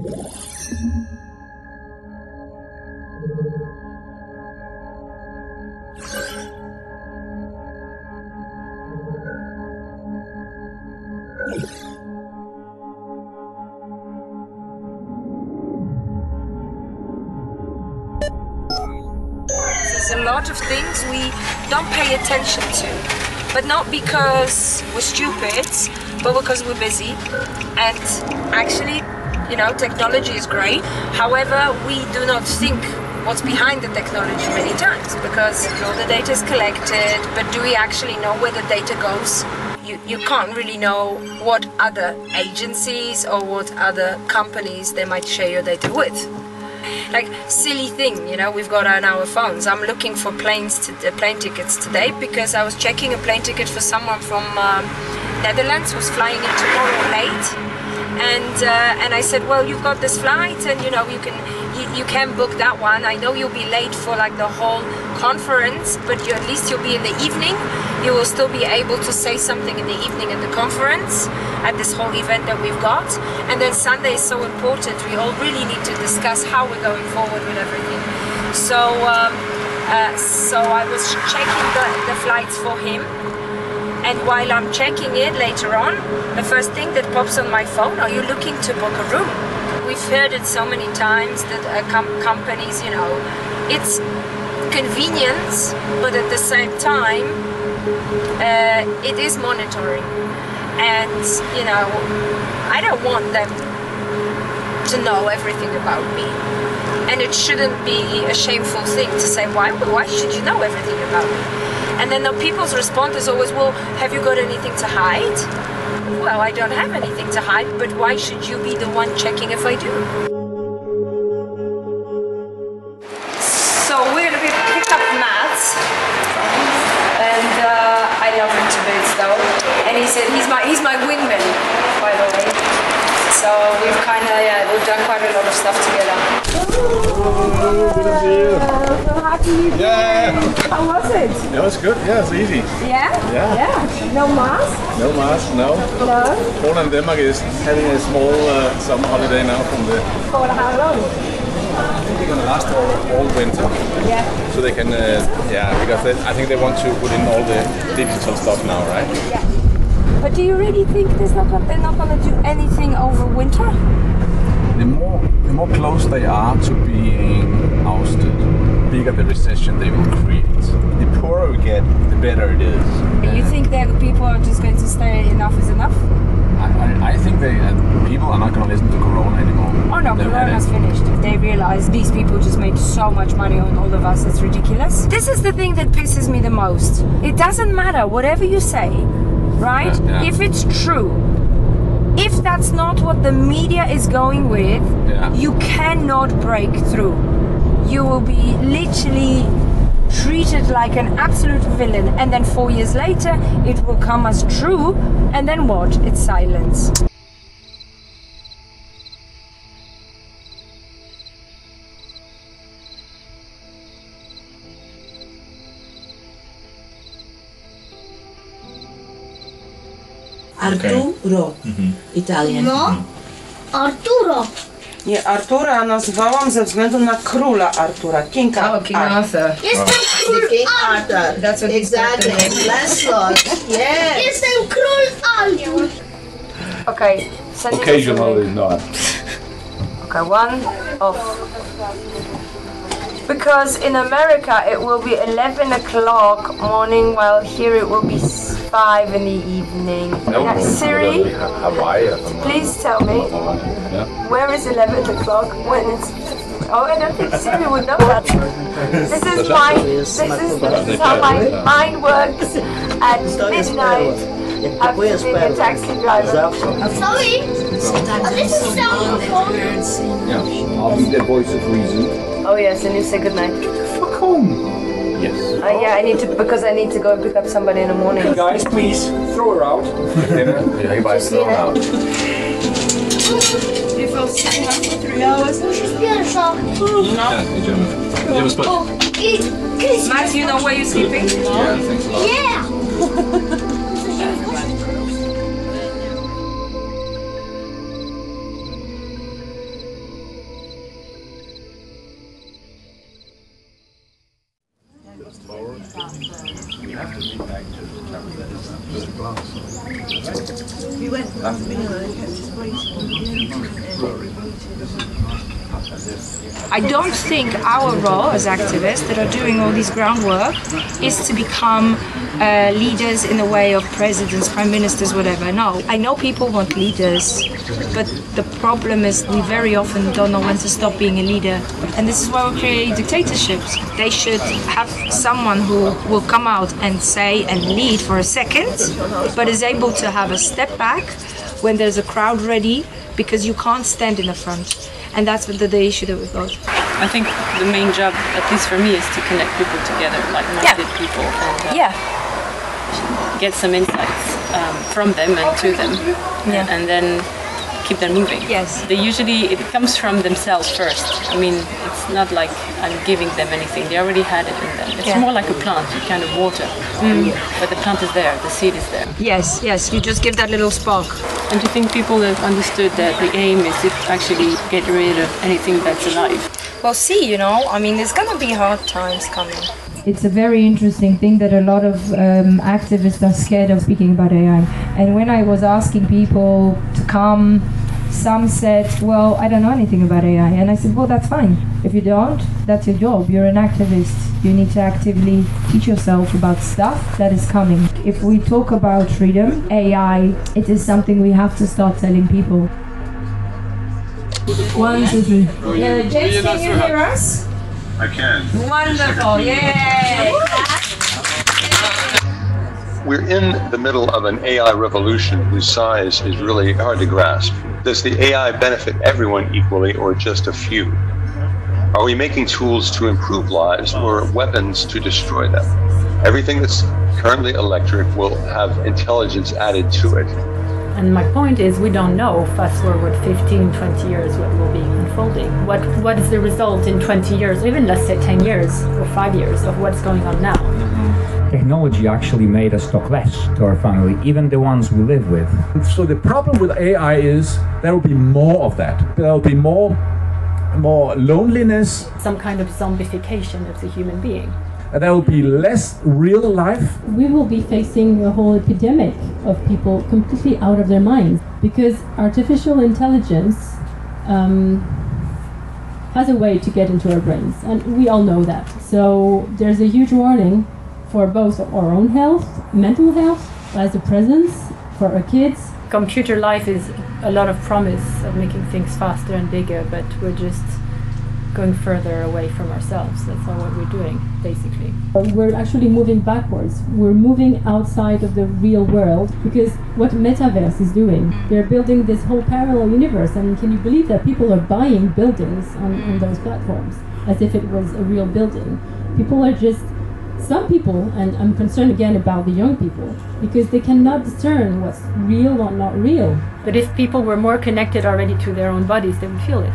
There's a lot of things we don't pay attention to, but not because we're stupid, but because we're busy. And actually, you know, technology is great. However, we do not think what's behind the technology many times because all the data is collected, but do we actually know where the data goes? You, you can't really know what other agencies or what other companies they might share your data with like silly thing you know we've got on our phones i'm looking for planes to uh, plane tickets today because i was checking a plane ticket for someone from um, netherlands who's flying in tomorrow late and uh, and i said well you've got this flight and you know you can you, you can book that one. I know you'll be late for like the whole conference but you, at least you'll be in the evening. You will still be able to say something in the evening at the conference at this whole event that we've got. And then sunday is so important. We all really need to discuss how we're going forward with everything. So um, uh, so i was checking the, the flights for him and while i'm checking it later on the first thing that pops on my phone are you looking to book a room? We've heard it so many times that uh, com- companies you know it's convenience but at the same time uh, it is monitoring. And you know i don't want them to know everything about me. And it shouldn't be a shameful thing to say why why should you know everything about me and then the people's response is always well have you got anything to hide? Well i don't have anything to hide but why should you be the one checking if i do Yeah, How was it? it was good. Yeah, it's easy. Yeah. Yeah. Yeah. No mask. No mask, no. No. Poland Denmark is having a small uh, summer holiday now from the. For how long? I think they're gonna last all, all winter, Yeah. so they can. Uh, yeah, because they, I think they want to put in all the digital stuff now, right? Yeah. But do you really think there's not they're not gonna do anything over winter? The more the more close they are to being ousted, bigger the recession they will create. The poorer we get, the better it is. You think that people are just going to say enough is enough? I, I, I think they uh, people are not going to listen to Corona anymore. Oh no, They've Corona's finished. They realize these people just made so much money on all of us, it's ridiculous. This is the thing that pisses me the most. It doesn't matter, whatever you say, right? Yeah, yeah. If it's true, if that's not what the media is going with, Yeah. you cannot break through. You will be literally treated like an absolute villain, and then four years later, it will come as true, and then what? It's silence. Arturo. Mm-hmm. Italian. No. Arturo. Nie, Artura nazwałam ze względu na króla Artura, Kinga Oh, King Arthur. Jestem The król King Arthur. That's what exactly. said. Lancelot. Yes. Jestem król Artur. Okay. send Occasionally not. Okay, one off. Because in America it will be 11 o'clock morning, while here it will be s- 5 in the evening. Yeah, Siri, Hawaii or something. please tell me Yeah. where is 11 o'clock when it's. Oh, I don't think Siri would know that. This is my. This is, this is how my mind works at midnight after being a taxi driver. Oh, sorry. A little sound phone. Yeah. I'll be the voice of reason. Oh yes, and you say goodnight. Fuck home. Yes. Uh, yeah, I need to because I need to go and pick up somebody in the morning. Guys, please throw her out. Yeah, you buy slow now. Musisz pierwsza. Yeah, in German. German spot. O, i Chris. Matt, you know where you're sleeping? Yeah. Yeah, I don't think our role as activists that are doing all this groundwork is to become uh, leaders in the way of presidents, prime ministers, whatever. No, I know people want leaders, but the problem is we very often don't know when to stop being a leader. And this is why we create dictatorships. They should have someone who will come out and say and lead for a second, but is able to have a step back when there's a crowd ready because you can't stand in the front. And that's the, the issue that we've got. I think the main job, at least for me, is to connect people together, like-minded people, and uh, Yeah, get some insights um, from them and to them, Yeah. and then keep them moving. Yes. They usually it comes from themselves first. I mean, it's not like I'm giving them anything. They already had it in them. It's Yeah. more like a plant. You kind of water, but the plant is there. The seed is there. yes, yes. You just give that little spark. And do you think people have understood that the aim is to actually get rid of anything that's alive? Well, see, you know, I mean, there's gonna be hard times coming. It's a very interesting thing that a lot of um, activists are scared of speaking about AI. And when I was asking people to come, some said, Well, I don't know anything about AI. And I said, Well, that's fine. If you don't, that's your job. You're an activist. You need to actively teach yourself about stuff that is coming. If we talk about freedom, AI, it is something we have to start telling people. One, two, three. Oh, yeah, uh, James, oh, can you hear us? I can. Wonderful, yay! We're in the middle of an AI revolution whose size is really hard to grasp. Does the AI benefit everyone equally or just a few? Are we making tools to improve lives or weapons to destroy them? Everything that's currently electric will have intelligence added to it. And my point is, we don't know fast forward 15, 20 years what will be unfolding. What What is the result in 20 years, even let's say 10 years or 5 years of what's going on now? Mm-hmm. Technology actually made us talk less to our family, even the ones we live with. So the problem with AI is there will be more of that. There will be more, more loneliness. Some kind of zombification of the human being. And there will be less real life. we will be facing a whole epidemic of people completely out of their minds because artificial intelligence um, has a way to get into our brains, and we all know that. So there's a huge warning for both our own health, mental health, as a presence for our kids. Computer life is a lot of promise of making things faster and bigger, but we're just going further away from ourselves. That's all what we're doing, basically. We're actually moving backwards. We're moving outside of the real world because what Metaverse is doing, mm. they're building this whole parallel universe. And can you believe that people are buying buildings on, on mm. those platforms as if it was a real building? People are just, some people, and I'm concerned again about the young people, because they cannot discern what's real or not real. But if people were more connected already to their own bodies, they would feel it.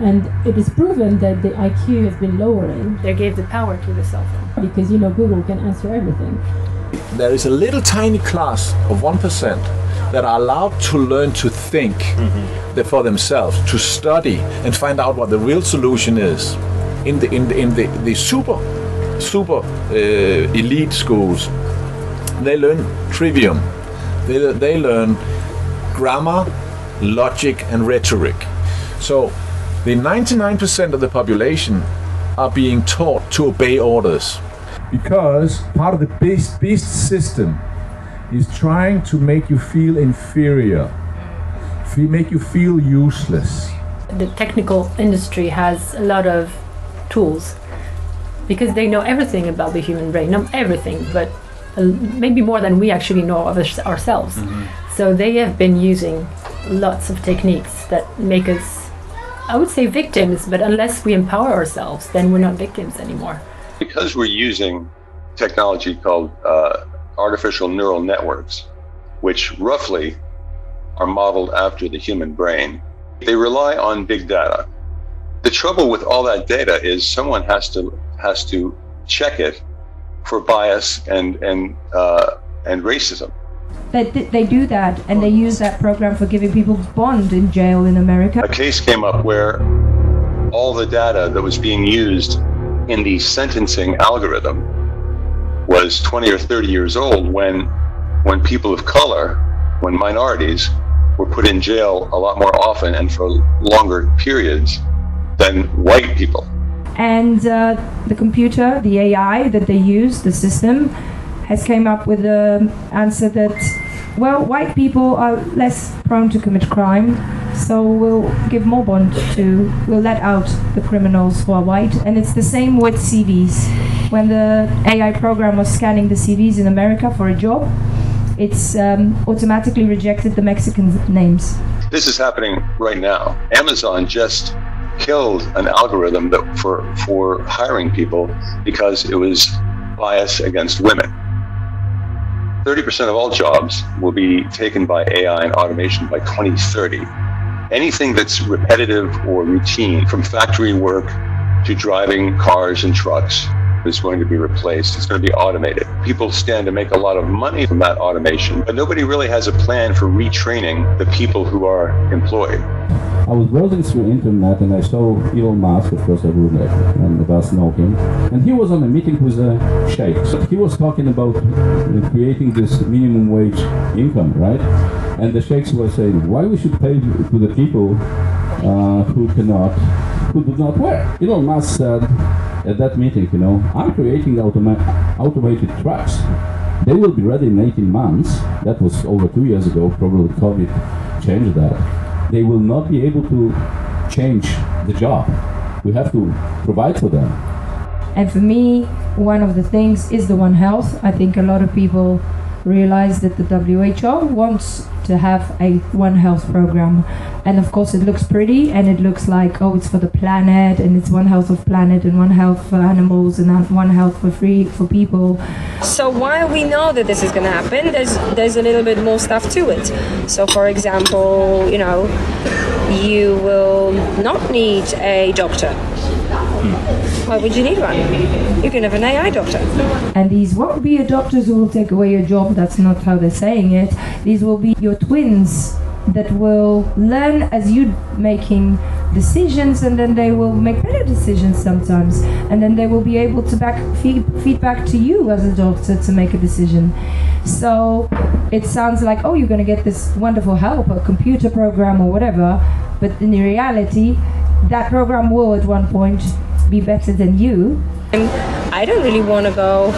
And it is proven that the IQ has been lowering. They gave the power to the cell phone. Because, you know, Google can answer everything. There is a little tiny class of 1% that are allowed to learn to think the- for themselves, to study and find out what the real solution is. In the, in the, in the, the super, super uh, elite schools, they learn trivium. They, they learn grammar, logic, and rhetoric. So the 99% of the population are being taught to obey orders. Because part of the beast, beast system is trying to make you feel inferior, make you feel useless. The technical industry has a lot of tools because they know everything about the human brain, not everything, but uh, maybe more than we actually know of us- ourselves. So they have been using lots of techniques that make us, I would say, victims, but unless we empower ourselves, then we're not victims anymore. Because we're using technology called uh, artificial neural networks, which roughly are modeled after the human brain, they rely on big data. The trouble with all that data is someone has to has to check it for bias and and uh, and racism. They, they do that and they use that program for giving people bond in jail in America. A case came up where all the data that was being used in the sentencing algorithm was 20 or 30 years old when when people of color, when minorities were put in jail a lot more often and for longer periods than white people. and uh, the computer, the AI that they use, the system, has came up with the answer that, well, white people are less prone to commit crime, so we'll give more bond to, we'll let out the criminals who are white. And it's the same with CVs. When the AI program was scanning the CVs in America for a job, it's um, automatically rejected the Mexican names. This is happening right now. Amazon just killed an algorithm that for for hiring people because it was bias against women. 30% of all jobs will be taken by AI and automation by 2030. Anything that's repetitive or routine, from factory work to driving cars and trucks, is going to be replaced. It's going to be automated. People stand to make a lot of money from that automation, but nobody really has a plan for retraining the people who are employed. I was browsing through internet and I saw Elon Musk, of course everyone and of us know him, and he was on a meeting with a sheikh. So he was talking about uh, creating this minimum wage income, right? And the sheikhs were saying, why we should pay to the people uh, who cannot, who do not work. Elon Musk said at that meeting, you know, I'm creating automa- automated trucks. They will be ready in 18 months. That was over two years ago. Probably COVID changed that they will not be able to change the job. We have to provide for them. And for me, one of the things is the One Health. I think a lot of people realize that the WHO wants to have a One Health program. And of course, it looks pretty and it looks like, oh, it's for the planet and it's One Health of planet and One Health for animals and One Health for free for people. So while we know that this is going to happen, there's there's a little bit more stuff to it. So, for example, you know, you will not need a doctor. Hmm. Why would you need one? You can have an AI doctor. And these won't be your doctors who will take away your job. That's not how they're saying it. These will be your twins that will learn as you making decisions and then they will make better decisions sometimes and then they will be able to back feed, feedback to you as a doctor to make a decision so it sounds like oh you're going to get this wonderful help a computer program or whatever but in reality that program will at one point be better than you i don't really want to go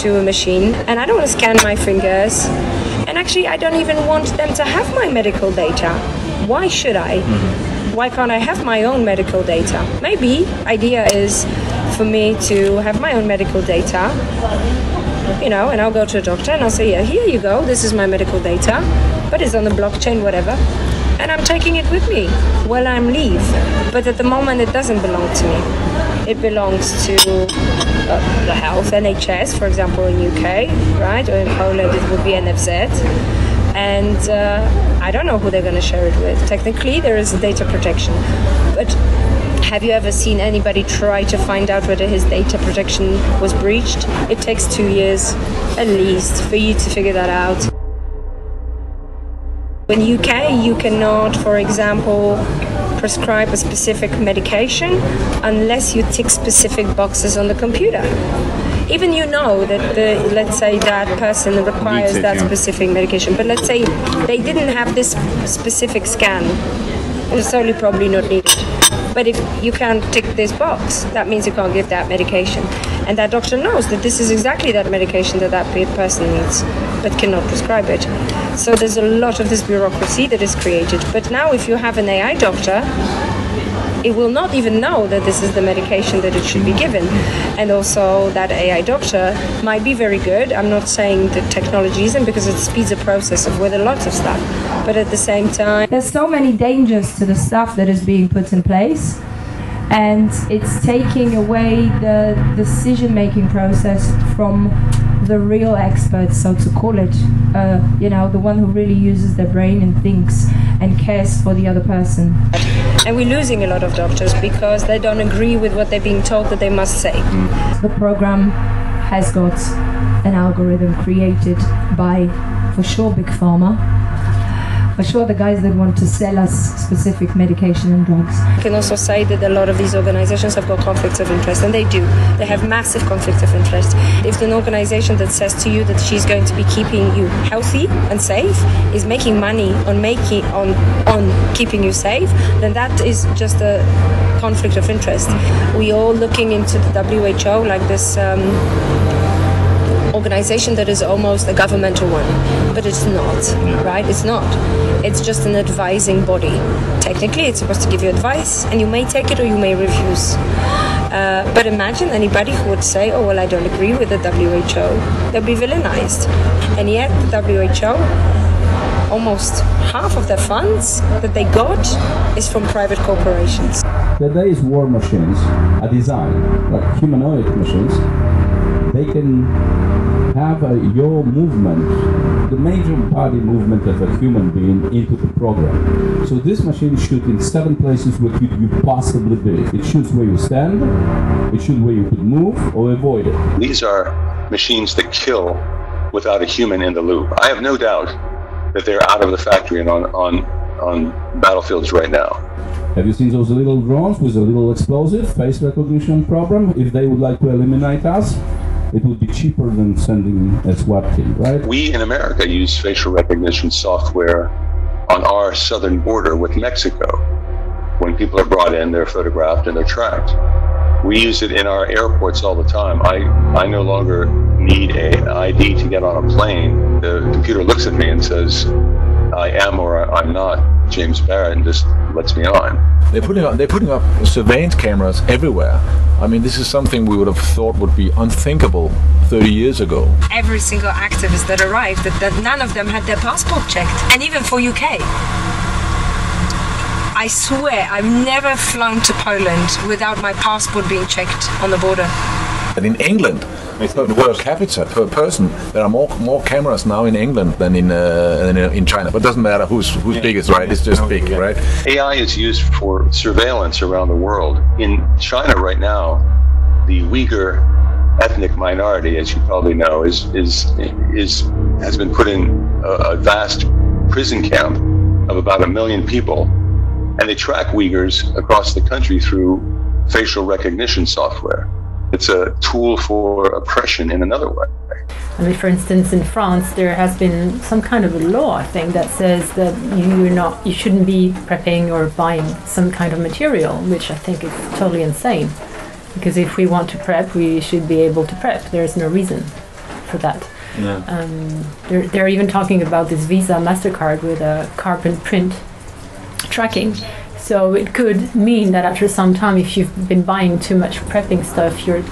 to a machine and i don't want to scan my fingers and actually, I don't even want them to have my medical data. Why should I? Mm-hmm. Why can't I have my own medical data? Maybe idea is for me to have my own medical data. You know, and I'll go to a doctor and I'll say, yeah, here you go. This is my medical data, but it's on the blockchain, whatever and I'm taking it with me while I'm leave. But at the moment, it doesn't belong to me. It belongs to uh, the health NHS, for example, in UK, right, or in Poland, it would be NFZ. And uh, I don't know who they're going to share it with. Technically, there is data protection, but have you ever seen anybody try to find out whether his data protection was breached? It takes two years at least for you to figure that out. In UK, you cannot, for example, prescribe a specific medication unless you tick specific boxes on the computer. Even you know that the, let's say that person requires that specific medication, but let's say they didn't have this specific scan, it's only probably not needed. But if you can't tick this box, that means you can't give that medication. And that doctor knows that this is exactly that medication that that person needs, but cannot prescribe it. So there's a lot of this bureaucracy that is created. But now, if you have an AI doctor, it will not even know that this is the medication that it should be given. And also, that AI doctor might be very good. I'm not saying the technology isn't because it speeds the process of with a lot of stuff. But at the same time, there's so many dangers to the stuff that is being put in place. And it's taking away the decision making process from the real experts, so to call it, uh, you know, the one who really uses their brain and thinks and cares for the other person. And we're losing a lot of doctors because they don't agree with what they're being told that they must say. The program has got an algorithm created by, for sure, Big Pharma, for sure the guys that want to sell us specific medication and drugs. I can also say that a lot of these organizations have got conflicts of interest, and they do. They have massive conflicts of interest. If an organization that says to you that she's going to be keeping you healthy and safe is making money on making on on keeping you safe, then that is just a conflict of interest. We all looking into the WHO like this. Um, organization that is almost a governmental one, but it's not, right? It's not. It's just an advising body. Technically, it's supposed to give you advice, and you may take it or you may refuse. Uh, but imagine anybody who would say, "Oh well, I don't agree with the WHO," they'll be villainized, and yet the WHO. Almost half of their funds that they got is from private corporations. Today's war machines are designed like humanoid machines. They can have a, your movement, the major body movement of a human being into the program. So this machine shoots in seven places where could you possibly be. It shoots where you stand, it shoots where you could move or avoid it. These are machines that kill without a human in the loop. I have no doubt that they're out of the factory and on, on, on battlefields right now. Have you seen those little drones with a little explosive face recognition program? If they would like to eliminate us, it would be cheaper than sending a SWAT team, right? We in America use facial recognition software on our southern border with Mexico. When people are brought in, they're photographed and they're tracked. We use it in our airports all the time. I, I no longer need a ID to get on a plane. The computer looks at me and says, I am or I'm not James Barrat and just lets me on. They're putting up they're putting up surveillance cameras everywhere. I mean, this is something we would have thought would be unthinkable 30 years ago. Every single activist that arrived, that, that none of them had their passport checked, and even for UK. I swear, I've never flown to Poland without my passport being checked on the border. And in England, per, per capita, per person, there are more more cameras now in England than in uh, than in China. But it doesn't matter who's who's biggest, right? It's just big, right? AI is used for surveillance around the world. In China right now, the Uyghur ethnic minority, as you probably know, is is is has been put in a, a vast prison camp of about a million people, and they track Uyghurs across the country through facial recognition software. It's a tool for oppression in another way. I mean, for instance, in France, there has been some kind of a law, I think, that says that you're not, you shouldn't be prepping or buying some kind of material, which I think is totally insane. Because if we want to prep, we should be able to prep. There's no reason for that. Yeah. Um, they're, they're even talking about this Visa Mastercard with a carbon print tracking. So it could mean that after some time, if you've been buying too much prepping stuff, you're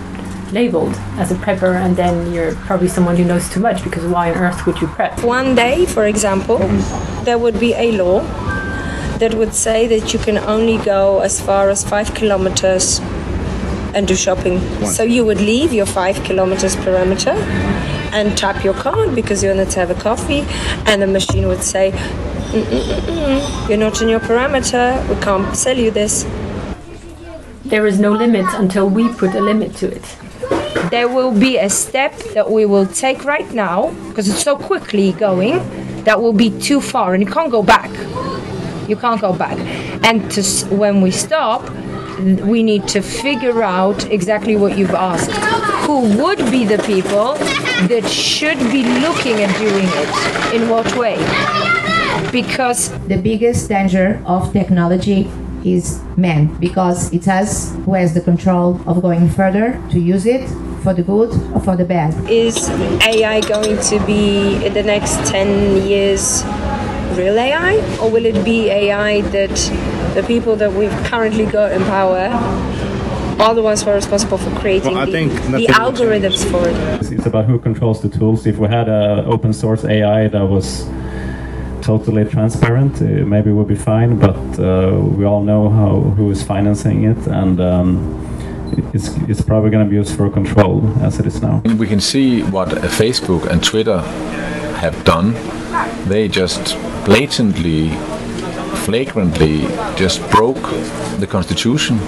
labeled as a prepper, and then you're probably someone who knows too much because why on earth would you prep? One day, for example, there would be a law that would say that you can only go as far as five kilometers and do shopping. So you would leave your five kilometers perimeter and tap your card because you wanted to have a coffee, and the machine would say, "You're not in your parameter. We can't sell you this." There is no limit until we put a limit to it. There will be a step that we will take right now because it's so quickly going that will be too far and you can't go back. You can't go back. And to, when we stop, we need to figure out exactly what you've asked. Who would be the people that should be looking at doing it? In what way? Because the biggest danger of technology is man because it's us who has the control of going further to use it for the good or for the bad. Is AI going to be in the next 10 years real AI? Or will it be AI that the people that we've currently got in power are the ones who are responsible for creating Well, I the, think the algorithms for it? It's, it's about who controls the tools. If we had an open source AI that was totally transparent, uh, maybe we'll be fine. But uh, we all know how who is financing it, and um, it's it's probably going to be used for control as it is now. We can see what uh, Facebook and Twitter have done. They just blatantly, flagrantly, just broke the constitution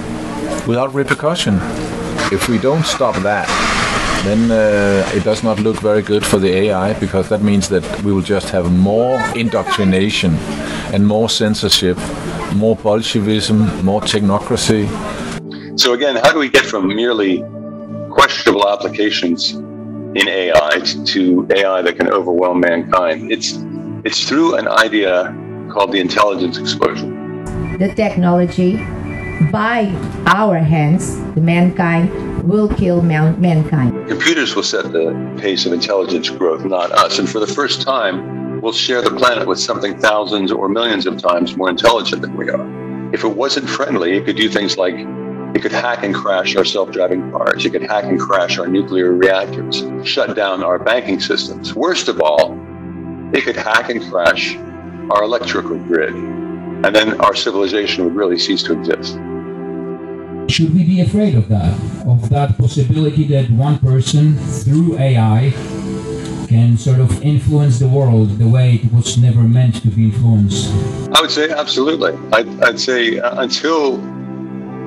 without repercussion. If we don't stop that, then uh, it does not look very good for the AI because that means that we will just have more indoctrination and more censorship, more Bolshevism, more technocracy. So again, how do we get from merely questionable applications in AI to AI that can overwhelm mankind? It's it's through an idea called the intelligence explosion. The technology, by our hands, the mankind will kill man- mankind. Computers will set the pace of intelligence growth, not us. And for the first time, we'll share the planet with something thousands or millions of times more intelligent than we are. If it wasn't friendly, it could do things like it could hack and crash our self-driving cars. It could hack and crash our nuclear reactors, shut down our banking systems. Worst of all, it could hack and crash our electrical grid. And then our civilization would really cease to exist. Should we be afraid of that? Of that possibility that one person, through AI, can sort of influence the world the way it was never meant to be influenced? I would say absolutely. I'd, I'd say uh, until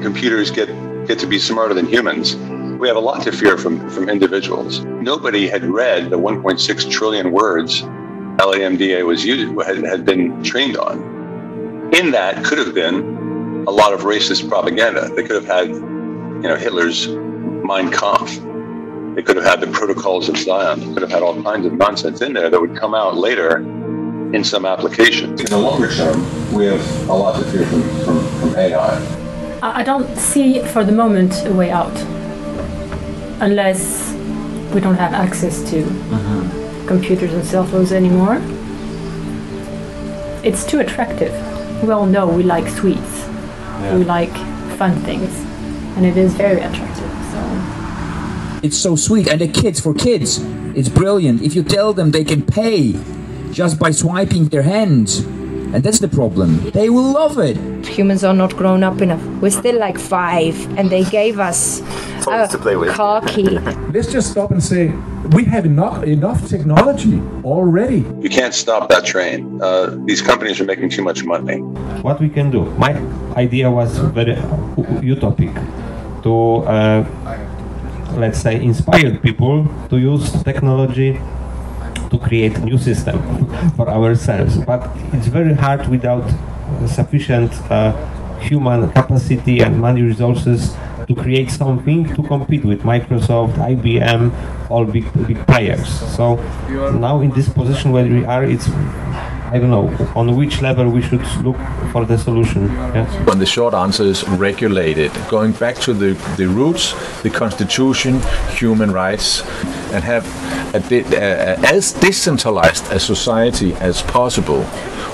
computers get, get to be smarter than humans, we have a lot to fear from, from individuals. Nobody had read the 1.6 trillion words LAMDA was used, had, had been trained on. In that could have been a lot of racist propaganda. They could have had, you know, Hitler's Mein Kampf. They could have had the protocols of Zion. They could have had all kinds of nonsense in there that would come out later in some applications. In the longer term, we have a lot to fear from, from, from AI. I I don't see for the moment a way out unless we don't have access to mm-hmm. computers and cell phones anymore. It's too attractive. We all know we like sweets, we like fun things, and it is very attractive. So It's so sweet. And the kids, for kids, it's brilliant. If you tell them they can pay just by swiping their hands, and that's the problem. They will love it. Humans are not grown up enough. We're still like five, and they gave us a to play with. car key. Let's just stop and say we have enough enough technology already. You can't stop that train. Uh, these companies are making too much money. what we can do. My idea was very utopic to, uh, let's say, inspire people to use technology to create new system for ourselves. But it's very hard without sufficient uh, human capacity and money resources to create something to compete with Microsoft, IBM, all big big players. So now in this position where we are, it's I don't know on which level we should look for the solution. Yes. And the short answer is regulated. Going back to the, the roots, the constitution, human rights, and have a, di- uh, as decentralized a society as possible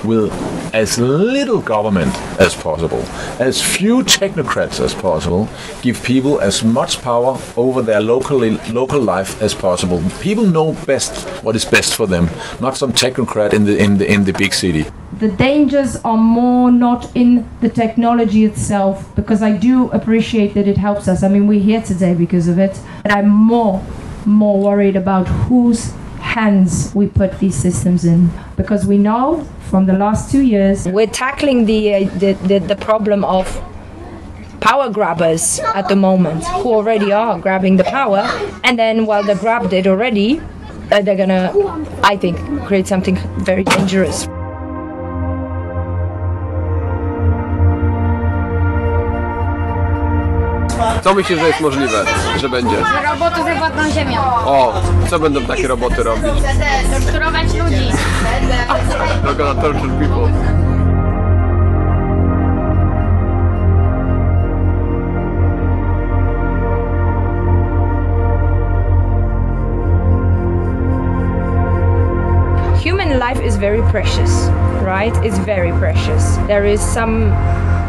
with as little government as possible, as few technocrats as possible, give people as much power over their locally, local life as possible. People know best what is best for them, not some technocrat in the, in the, in the big city. the dangers are more not in the technology itself because I do appreciate that it helps us. I mean, we're here today because of it, but I'm more, more worried about whose hands we put these systems in. Because we know from the last two years We're tackling the, uh, the, the, the problem of power grabbers at the moment who already are grabbing the power. And then while they grabbed it already uh, they're gonna i think create something very dangerous Co myślisz, że jest możliwe, że będzie? Roboty zawładną ziemią. O, co będą takie roboty robić? Torturować ludzi. They're gonna torture people. human life is very precious right it's very precious there is some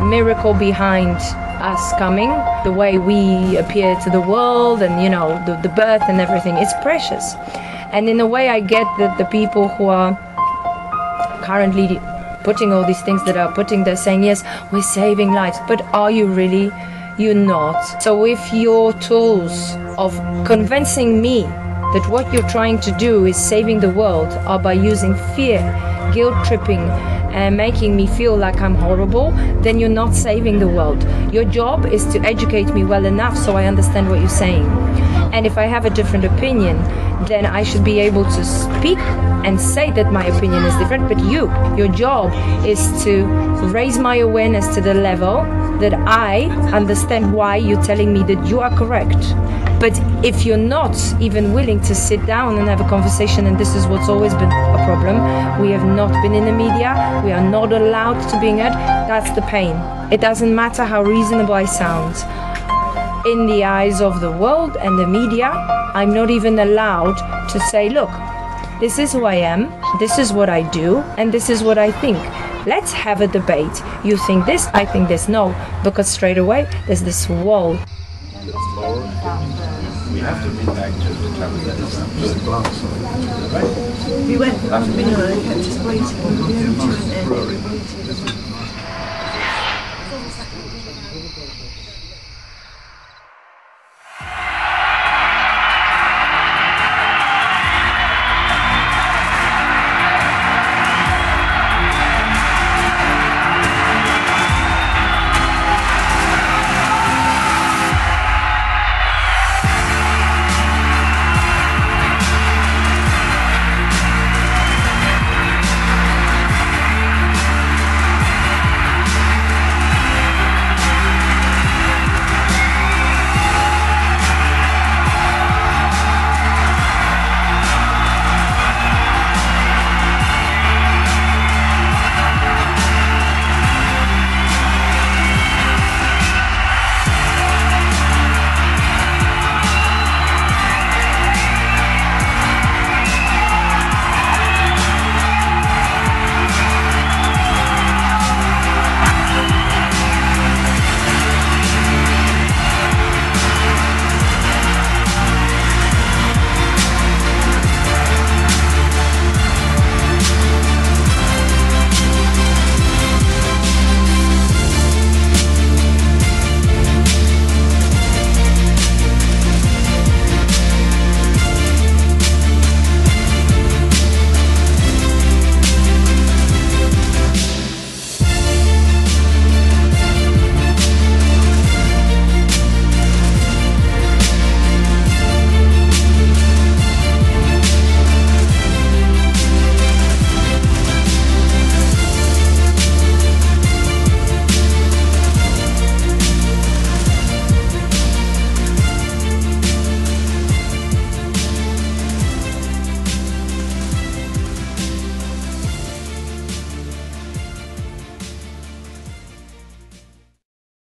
miracle behind us coming the way we appear to the world and you know the, the birth and everything it's precious. And in a way i get that the people who are currently putting all these things that are putting they're saying yes we're saving lives but are you really? You're not. So if your tools of convincing me that what you're trying to do is saving the world are by using fear guilt tripping and making me feel like I'm horrible, then you're not saving the world. Your job is to educate me well enough so I understand what you're saying. And if I have a different opinion, then I should be able to speak and say that my opinion is different. But you, your job is to raise my awareness to the level that I understand why you're telling me that you are correct. But if you're not even willing to sit down and have a conversation, and this is what's always been a problem, we have not been in the media, we are not allowed to be heard, that's the pain. It doesn't matter how reasonable I sound. In the eyes of the world and the media, I'm not even allowed to say, look, this is who I am, this is what I do, and this is what I think. Let's have a debate. You think this, I think this. No, because straight away there's this wall. We have to be back to the capitalism, to the glass. Right? We went, we kept just waiting. We going to an end.